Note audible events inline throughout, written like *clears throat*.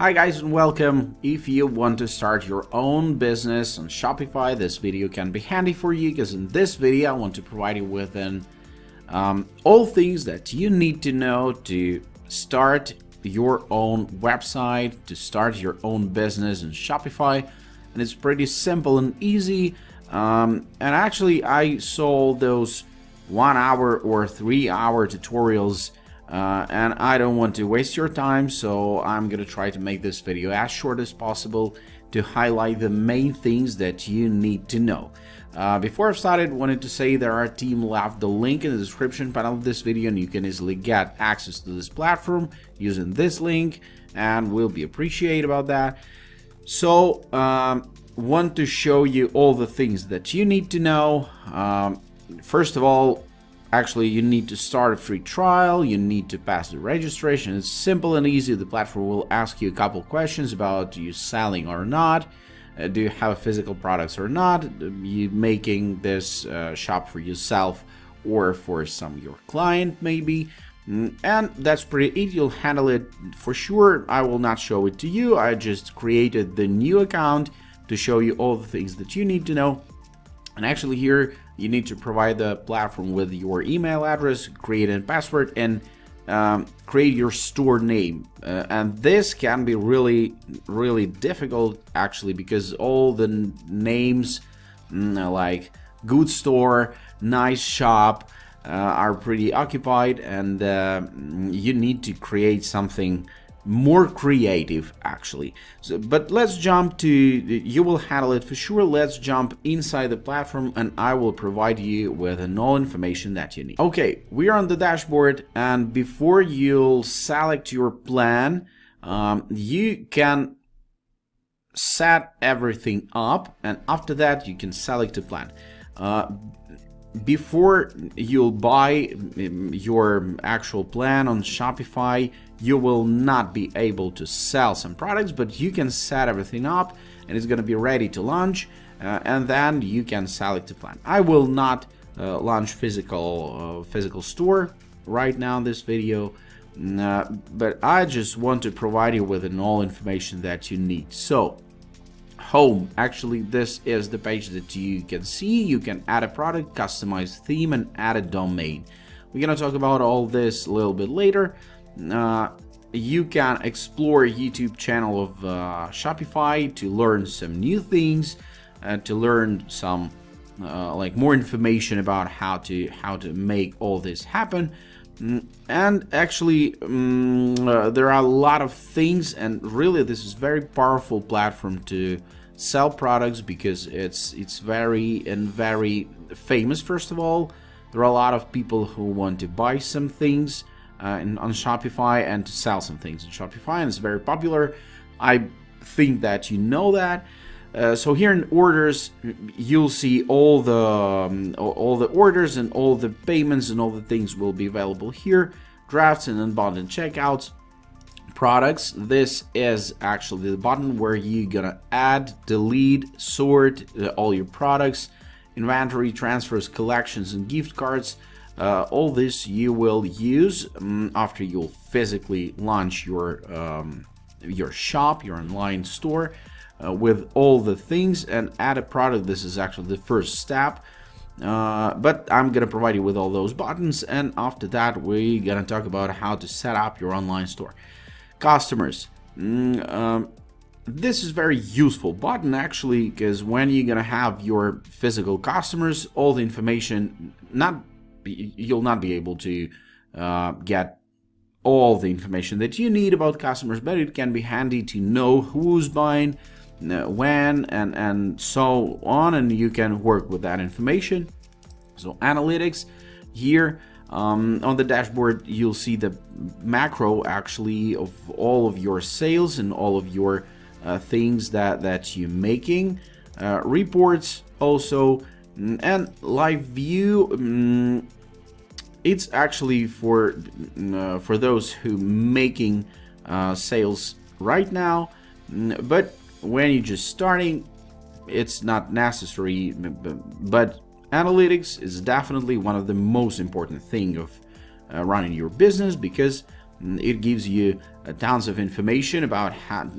Hi guys and welcome. If you want to start your own business on Shopify, this video can be handy for you because in this video I want to provide you with an, um, all things that you need to know to start your own website, to start your own business in Shopify. And it's pretty simple and easy. Um, and actually I saw those one hour or three hour tutorials uh, and I don't want to waste your time, so I'm gonna try to make this video as short as possible to highlight the main things that you need to know. Uh, before I started, wanted to say that our team left the link in the description panel of this video and you can easily get access to this platform using this link and we'll be appreciated about that. So, um, want to show you all the things that you need to know. Um, first of all, Actually, you need to start a free trial, you need to pass the registration. It's simple and easy. The platform will ask you a couple questions about you selling or not, uh, do you have physical products or not, you making this uh, shop for yourself or for some your client maybe. Mm, and that's pretty it. You'll handle it for sure. I will not show it to you. I just created the new account to show you all the things that you need to know. And actually here you need to provide the platform with your email address, create a password, and um, create your store name. Uh, and this can be really, really difficult actually because all the names mm, like good store, nice shop uh, are pretty occupied, and uh, you need to create something more creative actually. So, but let's jump to you will handle it for sure. Let's jump inside the platform and i will provide you with all information that you need. Okay we are on the dashboard and before you'll select your plan um, you can set everything up and after that you can select a plan. Uh, before you'll buy um, your actual plan on Shopify, you will not be able to sell some products, but you can set everything up and it's going to be ready to launch uh, and then you can sell it to plan. I will not uh, launch physical uh, physical store right now in this video, uh, but I just want to provide you with all information that you need. So home. Actually, this is the page that you can see. You can add a product, customize theme, and add a domain. We're gonna talk about all this a little bit later. Uh, you can explore YouTube channel of uh, Shopify to learn some new things, uh, to learn some uh, like more information about how to how to make all this happen. Mm, and actually, um, there are a lot of things, and really, this is very powerful platform to sell products because it's it's very and very famous first of all. There are a lot of people who want to buy some things uh, in, on Shopify and to sell some things in Shopify and it's very popular. I think that you know that. Uh, so here in orders you'll see all the um, all the orders and all the payments and all the things will be available here. Drafts and abandoned checkouts products. This is actually the button where you're gonna add delete sort uh, all your products inventory transfers collections and gift cards. Uh, all this you will use um, after you'll physically launch your um, your shop your online store uh, with all the things and add a product. This is actually the first step. Uh, but I'm gonna provide you with all those buttons and after that we're gonna talk about how to set up your online store customers. Mm, um, this is very useful button actually because when you're gonna have your physical customers, all the information not you'll not be able to uh, get all the information that you need about customers, but it can be handy to know who's buying, when, and and so on, and you can work with that information. So analytics here um, on the dashboard, you'll see the macro actually of all of your sales and all of your uh, things that, that you're making. Uh, reports also, mm, and live view. Um, it's actually for mm, uh, for those who making uh, sales right now, but when you're just starting, it's not necessary. But Analytics is definitely one of the most important thing of uh, running your business because it gives you uh, tons of information about how,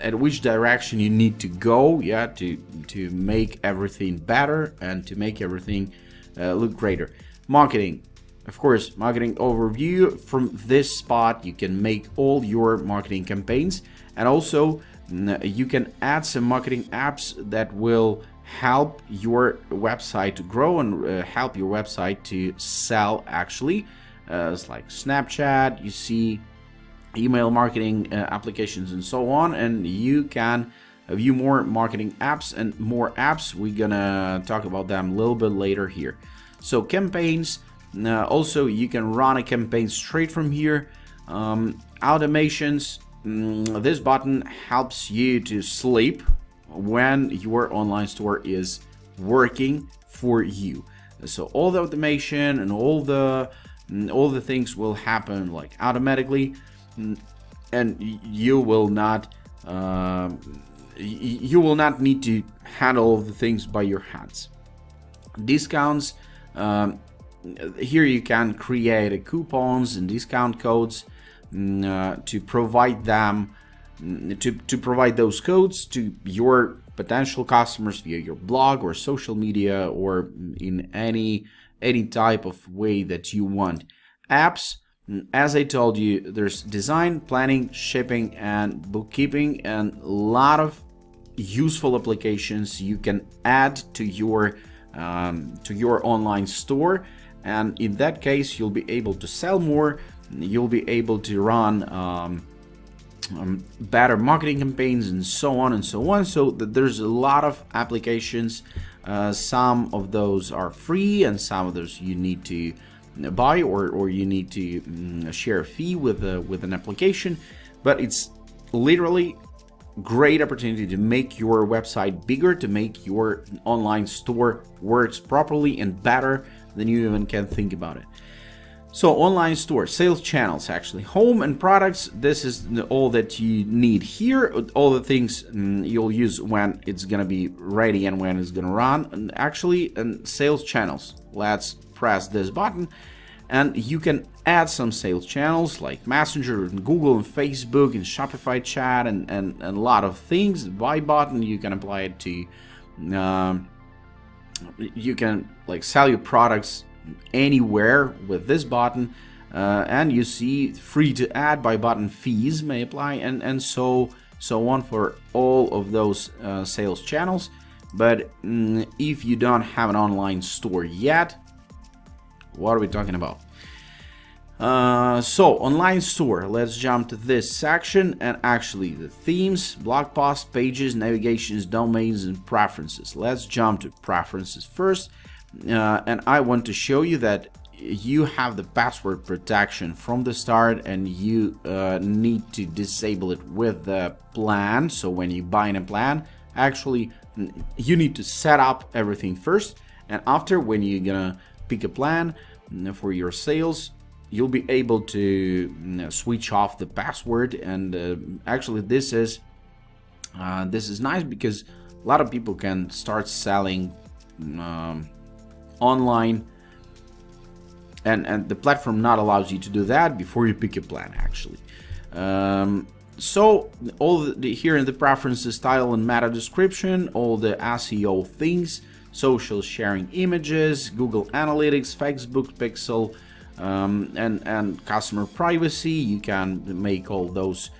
at which direction you need to go, yeah, to to make everything better and to make everything uh, look greater. Marketing, of course, marketing overview. From this spot, you can make all your marketing campaigns, and also mm, you can add some marketing apps that will help your website to grow and uh, help your website to sell actually. Uh, it's like snapchat you see email marketing uh, applications and so on and you can view more marketing apps and more apps. We're gonna talk about them a little bit later here. So campaigns uh, also you can run a campaign straight from here. Um, automations mm, this button helps you to sleep when your online store is working for you. So all the automation and all the all the things will happen like automatically, and you will not uh, you will not need to handle the things by your hands. Discounts. Um, here you can create coupons and discount codes mm, uh, to provide them to, to provide those codes to your potential customers via your blog or social media or in any any type of way that you want. Apps, as I told you, there's design, planning, shipping, and bookkeeping, and a lot of useful applications you can add to your um, to your online store. And in that case, you'll be able to sell more. You'll be able to run um, um, better marketing campaigns and so on and so on. So there's a lot of applications. Uh, some of those are free and some of those you need to buy or, or you need to um, share a fee with a, with an application. But it's literally great opportunity to make your website bigger to make your online store works properly and better than you even can think about it so online store, sales channels actually, home and products, this is all that you need here, all the things mm, you'll use when it's gonna be ready and when it's gonna run. And actually, and sales channels, let's press this button and you can add some sales channels like Messenger and Google and Facebook and Shopify chat and, and, and a lot of things. Buy button, you can apply it to, um, you can like sell your products anywhere with this button uh, and you see free to add Buy button fees may apply and and so so on for all of those uh, sales channels. But mm, if you don't have an online store yet what are we talking about? Uh, so online store let's jump to this section and actually the themes blog posts pages navigations domains and preferences. Let's jump to preferences first uh, and I want to show you that you have the password protection from the start and you uh, need to disable it with the plan. So when you buy in a plan actually you need to set up everything first. And after when you're gonna pick a plan for your sales you'll be able to switch off the password. And uh, actually this is uh, this is nice because a lot of people can start selling um, online and and the platform not allows you to do that before you pick a plan actually. Um, so all the, here in the preferences title and meta description all the SEO things social sharing images Google Analytics Facebook Pixel um, and and customer privacy you can make all those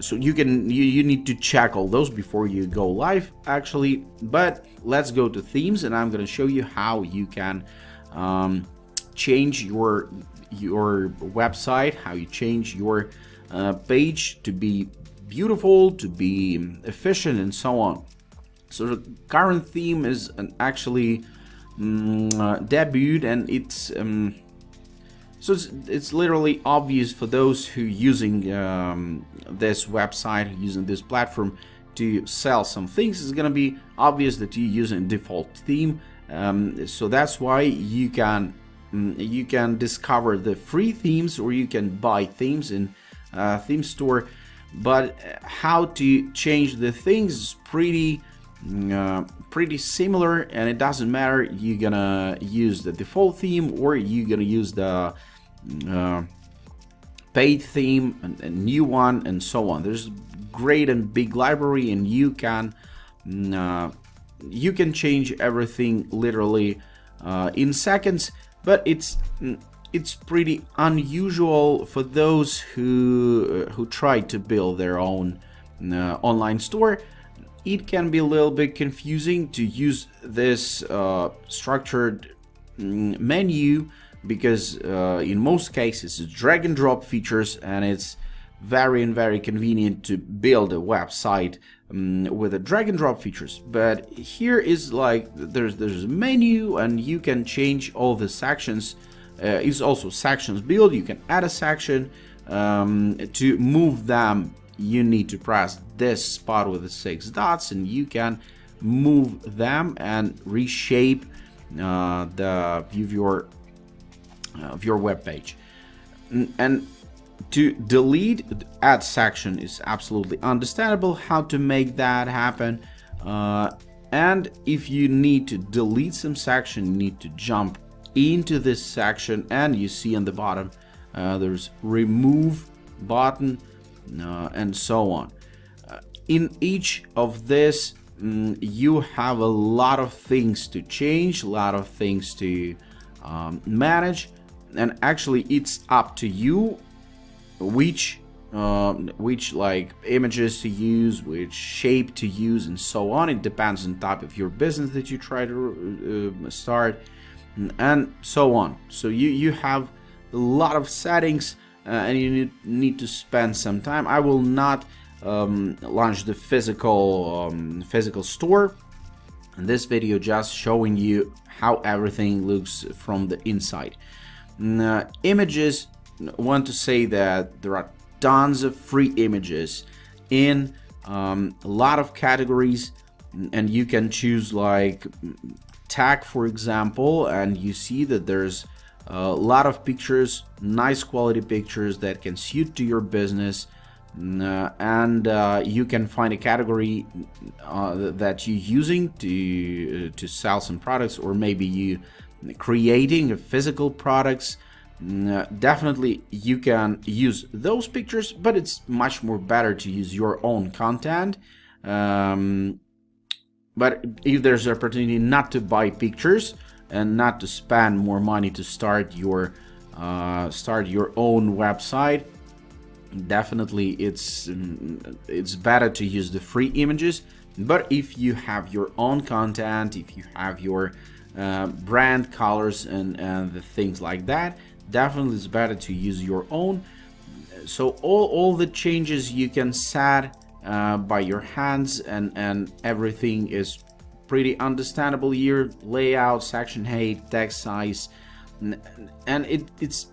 so you can you, you need to check all those before you go live actually. But let's go to themes and I'm going to show you how you can um, change your your website how you change your uh, page to be beautiful to be efficient and so on. So the current theme is actually um, uh, debuted and it's um, so it's, it's literally obvious for those who using um, this website using this platform to sell some things, it's gonna be obvious that you're using default theme. Um, so that's why you can mm, you can discover the free themes or you can buy themes in uh, theme store. But how to change the things is pretty uh, pretty similar and it doesn't matter you're gonna use the default theme or you're gonna use the mm, uh, paid theme, a, a new one, and so on. There's great and big library, and you can mm, uh, you can change everything literally uh, in seconds. But it's mm, it's pretty unusual for those who uh, who try to build their own online store. It can be a little bit confusing to use this uh, structured mm, menu because uh, in most cases it's drag and drop features and it's very and very convenient to build a website um, with a drag and drop features. But here is like there's there's a menu and you can change all the sections. Uh, it's also sections build. You can add a section um, to move them you need to press this spot with the six dots and you can move them and reshape uh, the view of your your web page. And to delete add section is absolutely understandable how to make that happen uh, and if you need to delete some section you need to jump into this section and you see on the bottom uh, there's remove button. uh, and so on uh, in each of this mm, you have a lot of things to change a lot of things to um, manage and actually it's up to you which um, which like images to use, which shape to use, and so on. It depends on type of your business that you try to uh, start, and so on. So you you have a lot of settings, uh, and you need, need to spend some time. I will not um, launch the physical um, physical store. In this video, just showing you how everything looks from the inside. Uh, images want to say that there are tons of free images in um, a lot of categories and you can choose like tag for example and you see that there's a lot of pictures nice quality pictures that can suit to your business uh, and uh, you can find a category uh, that you're using to uh, to sell some products or maybe you creating physical products. Uh, definitely you can use those pictures but it's much more better to use your own content. Um, but if there's an opportunity not to buy pictures and not to spend more money to start your uh, start your own website. Definitely it's it's better to use the free images. But if you have your own content if you have your uh, brand colors and, and the things like that definitely it's better to use your own. So all, all the changes you can set uh, by your hands and and everything is pretty understandable here layout section height text size and it, it's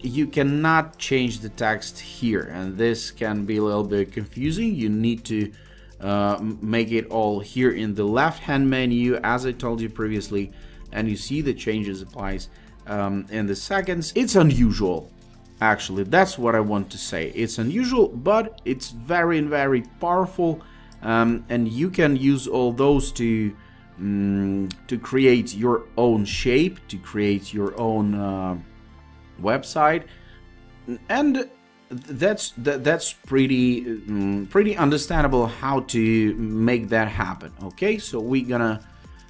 you cannot change the text here and this can be a little bit confusing you need to uh, make it all here in the left hand menu as I told you previously and you see the changes applies um, in the seconds. It's unusual, actually. That's what I want to say. It's unusual, but it's very, very powerful. Um, and you can use all those to um, to create your own shape, to create your own uh, website, and that's that, that's pretty um, pretty understandable how to make that happen. Okay, so we're gonna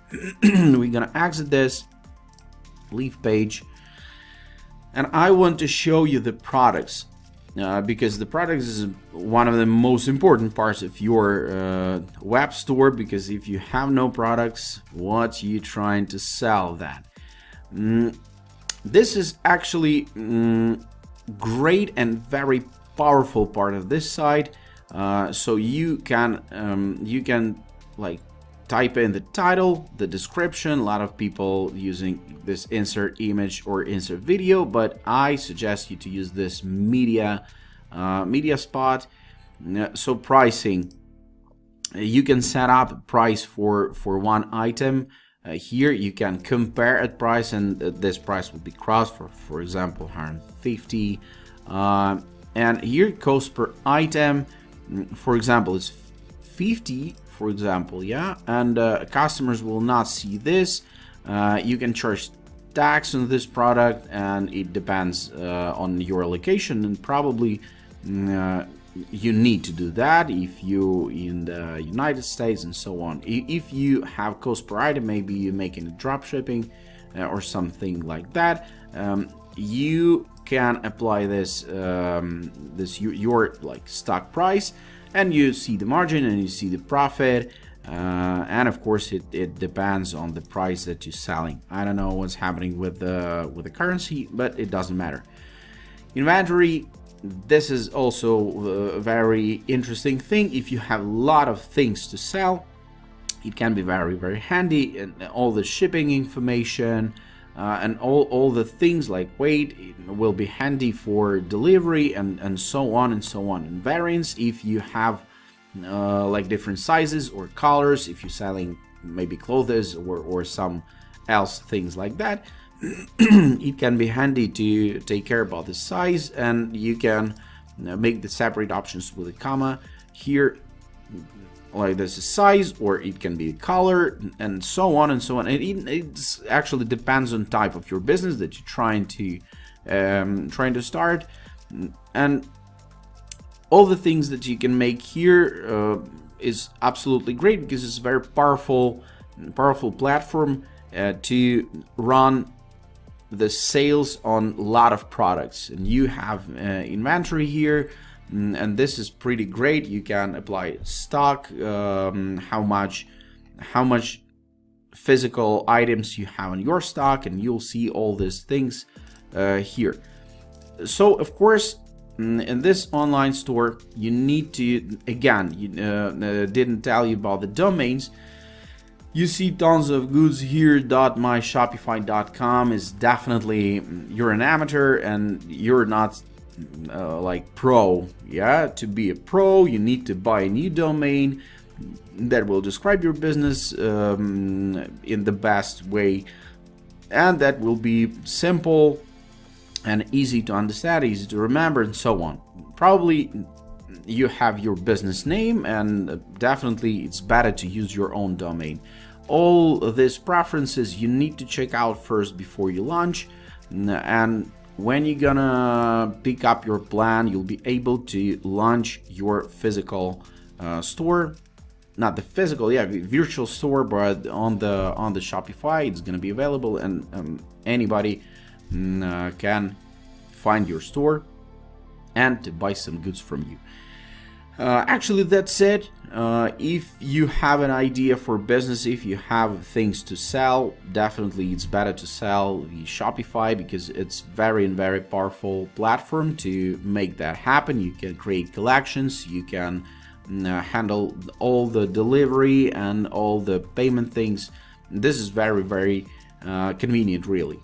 *clears throat* we're gonna exit this leaf page. And I want to show you the products uh, because the products is one of the most important parts of your uh, web store because if you have no products, what are you trying to sell that? Mm, this is actually mm, great and very powerful part of this site. Uh, so you can um, you can like type in the title, the description. A lot of people using this insert image or insert video, but I suggest you to use this media uh, media spot. So pricing, you can set up price for for one item. Uh, here you can compare a price and uh, this price will be crossed for for example 150 uh, and here cost per item mm, for example is 50 for example, yeah, and uh, customers will not see this. Uh, you can charge tax on this product and it depends uh, on your location and probably mm, uh, you need to do that if you in the United States and so on. If you have cost per item, maybe you're making drop shipping uh, or something like that, um, you can apply this um, this your like stock price and you see the margin and you see the profit uh, and of course it, it depends on the price that you're selling. I don't know what's happening with the with the currency but it doesn't matter. Inventory this is also a very interesting thing. If you have a lot of things to sell it can be very very handy and all the shipping information uh, and all, all the things like weight will be handy for delivery and, and so on and so on. And variants, if you have uh, like different sizes or colors, if you're selling maybe clothes or, or some else things like that, *clears throat* it can be handy to take care about the size and you can make the separate options with a comma. Here like this is size or it can be color and so on and so on. It, it actually depends on type of your business that you're trying to um, trying to start and all the things that you can make here uh, is absolutely great because it's a very powerful powerful platform uh, to run the sales on a lot of products and you have uh, inventory here and this is pretty great. You can apply stock um, how much how much physical items you have in your stock and you'll see all these things uh, here. So of course mm, in this online store you need to again you uh, uh, didn't tell you about the domains. You see tons of goods here. Myshopify.com is definitely mm, you're an amateur and you're not uh, like pro. Yeah to be a pro you need to buy a new domain that will describe your business um, in the best way. And that will be simple and easy to understand easy to remember and so on. Probably you have your business name and definitely it's better to use your own domain. All these preferences you need to check out first before you launch and when you're gonna pick up your plan you'll be able to launch your physical uh, store. Not the physical yeah virtual store but on the on the shopify it's gonna be available and um, anybody mm, uh, can find your store and to buy some goods from you uh, actually, that's it. Uh, if you have an idea for business, if you have things to sell, definitely it's better to sell the Shopify because it's very and very powerful platform to make that happen. You can create collections, you can mm, uh, handle all the delivery and all the payment things. This is very, very uh, convenient, really.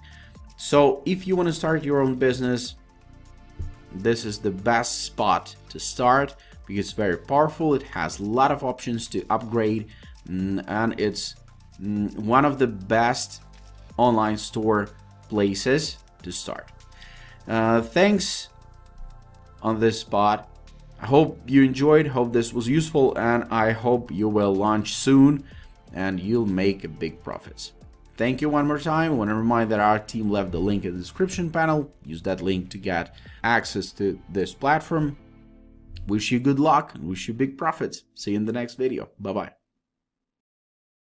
So if you want to start your own business, this is the best spot to start because it's very powerful it has a lot of options to upgrade mm, and it's mm, one of the best online store places to start uh, thanks on this spot I hope you enjoyed hope this was useful and I hope you will launch soon and you'll make big profits Thank you one more time. I want to remind that our team left the link in the description panel. Use that link to get access to this platform Wish you good luck and wish you big profits. See you in the next video. Bye bye.